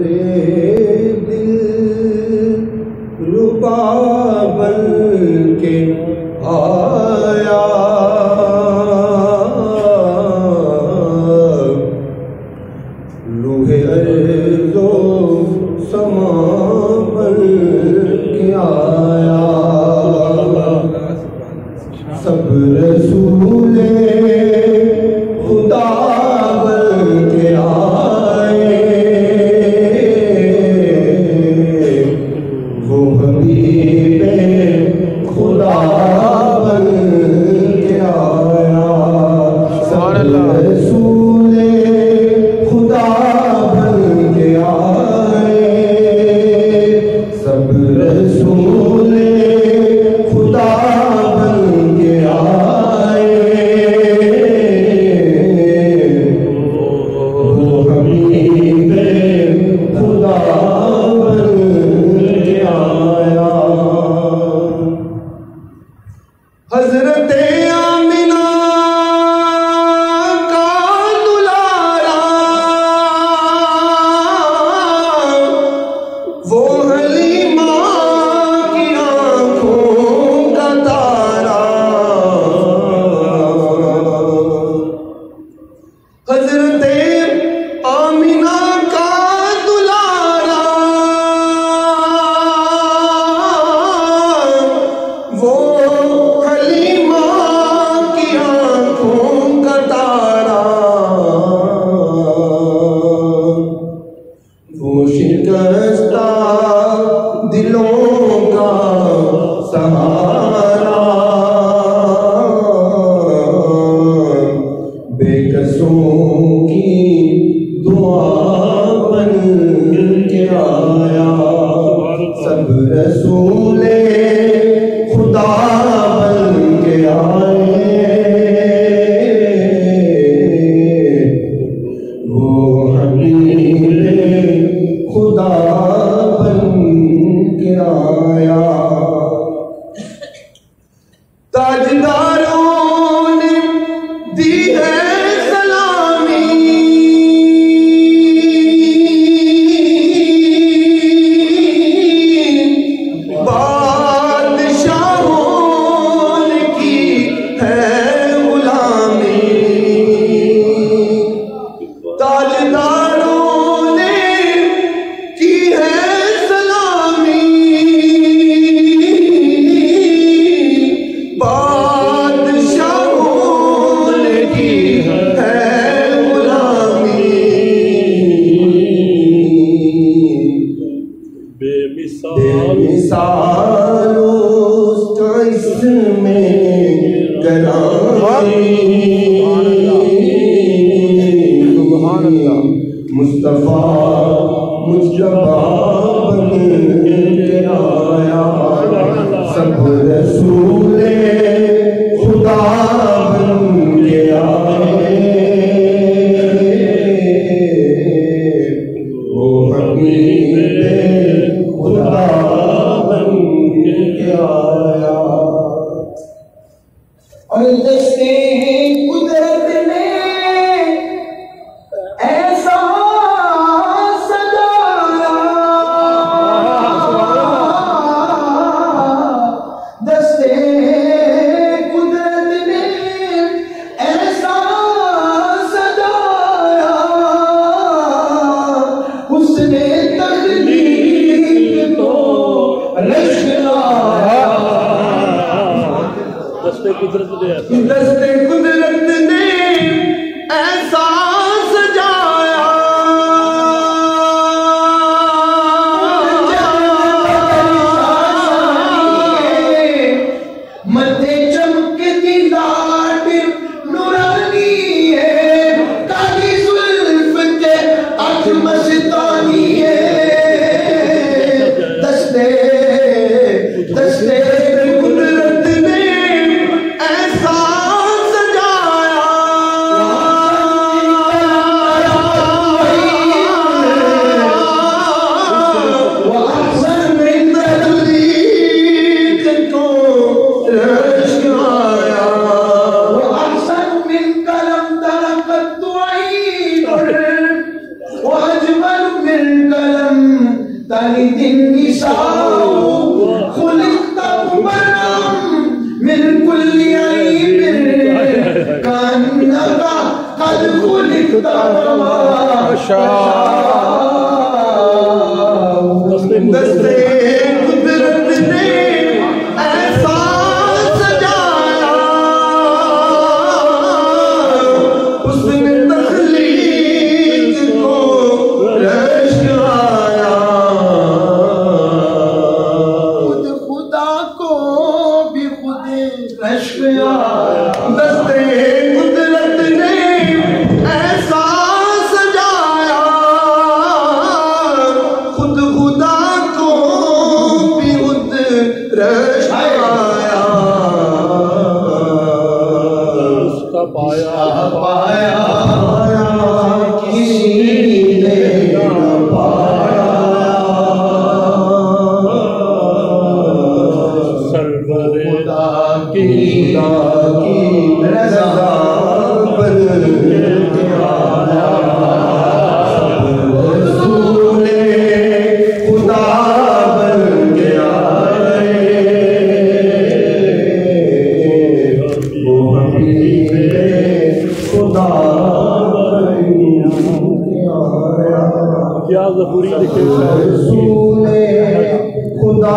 میرے دل ربا کے آیا۔ روح بن کے آیا۔ سب رسول Hızır'ın رسول خدا مصطفیٰ بن کے آیا سب رسول Augenblick tem com تماشا دستے پایا کسی نے نہ پایا۔ ظہوری لکھے خدا